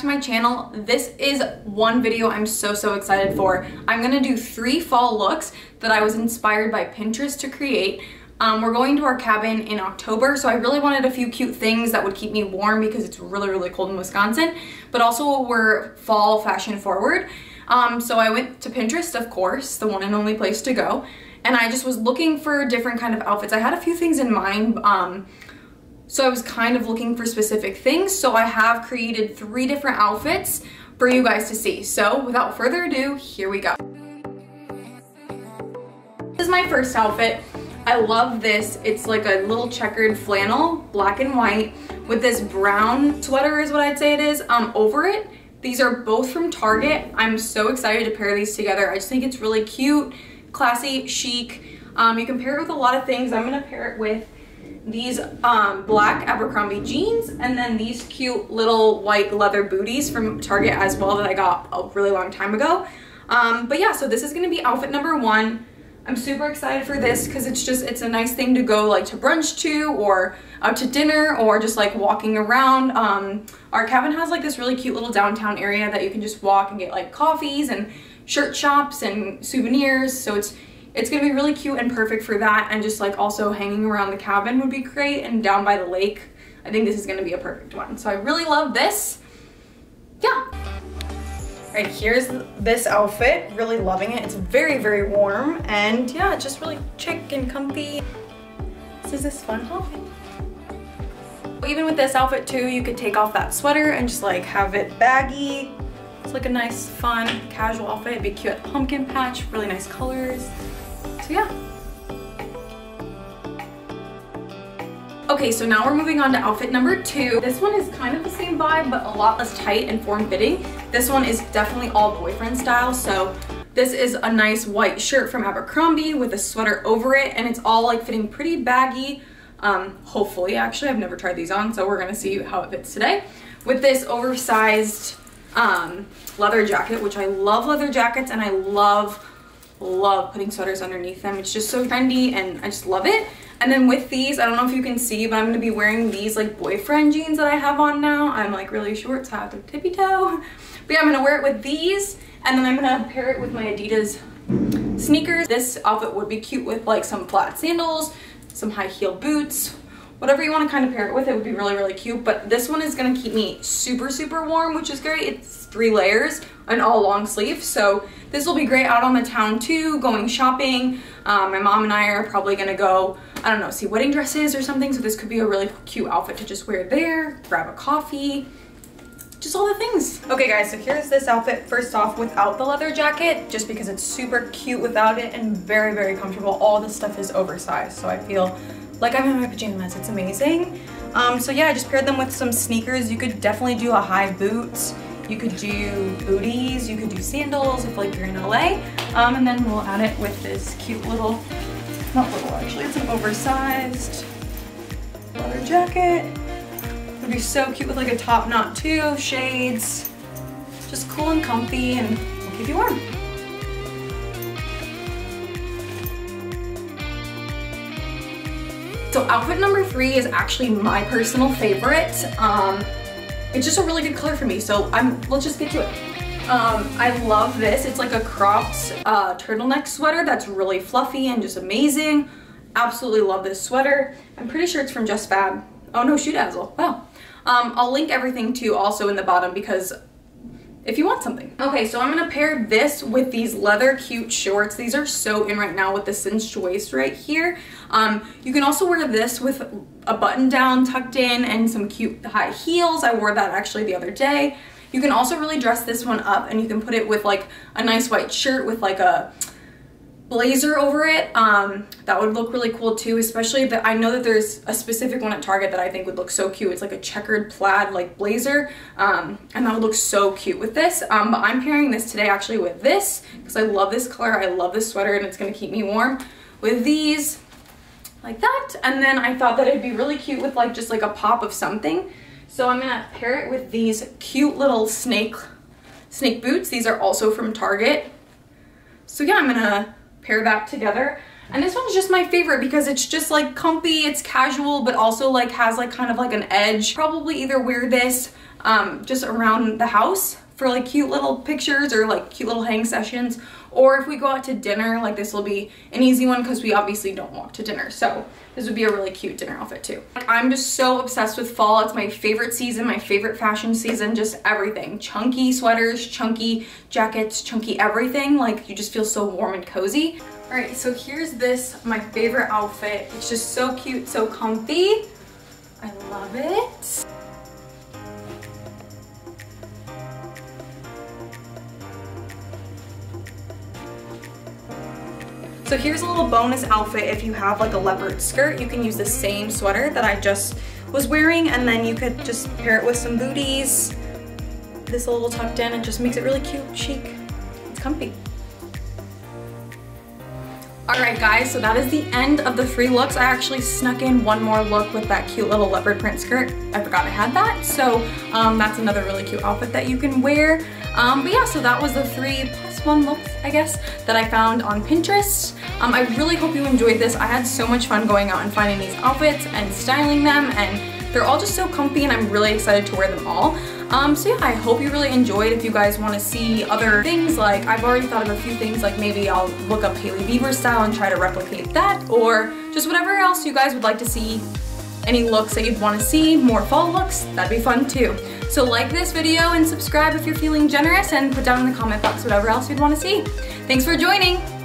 to my channel. This is one video I'm so, so excited for. I'm gonna do three fall looks that I was inspired by Pinterest to create. Um, we're going to our cabin in October, so I really wanted a few cute things that would keep me warm because it's really, really cold in Wisconsin, but also we're fall fashion forward. Um, so I went to Pinterest, of course, the one and only place to go, and I just was looking for different kind of outfits. I had a few things in mind, um, so I was kind of looking for specific things. So I have created three different outfits for you guys to see. So without further ado, here we go. This is my first outfit. I love this. It's like a little checkered flannel, black and white, with this brown sweater is what I'd say it is, um, over it. These are both from Target. I'm so excited to pair these together. I just think it's really cute, classy, chic. Um, you can pair it with a lot of things. I'm gonna pair it with these um, black Abercrombie jeans and then these cute little white leather booties from Target as well that I got a really long time ago. Um, but yeah, so this is gonna be outfit number one. I'm super excited for this because it's just, it's a nice thing to go like to brunch to or out to dinner or just like walking around. Um, our cabin has like this really cute little downtown area that you can just walk and get like coffees and shirt shops and souvenirs. So it's it's gonna be really cute and perfect for that and just like also hanging around the cabin would be great and down by the lake. I think this is gonna be a perfect one. So I really love this. Yeah. All right, here's this outfit. Really loving it. It's very, very warm and yeah, just really chic and comfy. This is this fun haul. Even with this outfit too, you could take off that sweater and just like have it baggy. It's like a nice, fun, casual outfit. It'd be cute at pumpkin patch, really nice colors yeah. Okay, so now we're moving on to outfit number two. This one is kind of the same vibe, but a lot less tight and form-fitting. This one is definitely all boyfriend style, so this is a nice white shirt from Abercrombie with a sweater over it, and it's all like fitting pretty baggy. Um, hopefully, actually, I've never tried these on, so we're gonna see how it fits today. With this oversized um, leather jacket, which I love leather jackets, and I love love putting sweaters underneath them. It's just so trendy and I just love it. And then with these, I don't know if you can see, but I'm gonna be wearing these like boyfriend jeans that I have on now. I'm like really short, so I have to tippy toe. But yeah, I'm gonna wear it with these and then I'm gonna pair it with my Adidas sneakers. This outfit would be cute with like some flat sandals, some high heel boots, whatever you want to kind of pair it with, it would be really, really cute. But this one is going to keep me super, super warm, which is great. It's three layers and all long sleeve. So this will be great out on the town too, going shopping. Um, my mom and I are probably to go, I don't know, see wedding dresses or something. So this could be a really cute outfit to just wear there, grab a coffee, just all the things. Okay guys, so here's this outfit first off without the leather jacket, just because it's super cute without it and very, very comfortable. All this stuff is oversized, so I feel like I'm in my pajamas. It's amazing. Um, so yeah, I just paired them with some sneakers. You could definitely do a high boot. You could do booties. You could do sandals if like you're in LA. Um, and then we'll add it with this cute little, not little actually, it's an oversized leather jacket. It'd be so cute with like a top knot too, shades. Just cool and comfy and will keep you warm. So outfit number three is actually my personal favorite. Um, it's just a really good color for me, so I'm. let's just get to it. Um, I love this. It's like a cropped uh, turtleneck sweater that's really fluffy and just amazing. Absolutely love this sweater. I'm pretty sure it's from JustFab. Oh no, ShoeDazzle. Wow. Um, I'll link everything to also in the bottom because if you want something. Okay, so I'm gonna pair this with these leather cute shorts. These are so in right now with the cinched waist right here. Um, you can also wear this with a button down tucked in and some cute high heels. I wore that actually the other day. You can also really dress this one up and you can put it with like a nice white shirt with like a blazer over it. Um, that would look really cool too, especially that I know that there's a specific one at Target that I think would look so cute. It's like a checkered plaid like blazer um, and that would look so cute with this. Um, but I'm pairing this today actually with this because I love this color. I love this sweater and it's gonna keep me warm. With these like that and then I thought that it'd be really cute with like just like a pop of something. So I'm gonna pair it with these cute little snake snake boots. These are also from Target. So yeah, I'm gonna pair that together. And this one's just my favorite because it's just like comfy, it's casual, but also like has like kind of like an edge. Probably either wear this um, just around the house for like cute little pictures or like cute little hang sessions. Or if we go out to dinner, like this will be an easy one because we obviously don't walk to dinner. So this would be a really cute dinner outfit too. I'm just so obsessed with fall. It's my favorite season, my favorite fashion season, just everything. Chunky sweaters, chunky jackets, chunky everything. Like you just feel so warm and cozy. All right, so here's this, my favorite outfit. It's just so cute, so comfy. I love it. So here's a little bonus outfit if you have like a leopard skirt. You can use the same sweater that I just was wearing and then you could just pair it with some booties. This little tucked in. It just makes it really cute, chic. It's comfy. Alright guys, so that is the end of the three looks. I actually snuck in one more look with that cute little leopard print skirt. I forgot I had that. So um, that's another really cute outfit that you can wear. Um, but yeah, so that was the three one looks, I guess, that I found on Pinterest. Um, I really hope you enjoyed this. I had so much fun going out and finding these outfits and styling them and they're all just so comfy and I'm really excited to wear them all. Um, so yeah, I hope you really enjoyed. If you guys want to see other things, like I've already thought of a few things, like maybe I'll look up Hailey Bieber style and try to replicate that, or just whatever else you guys would like to see, any looks that you'd want to see, more fall looks, that'd be fun too. So like this video and subscribe if you're feeling generous and put down in the comment box whatever else you'd want to see. Thanks for joining!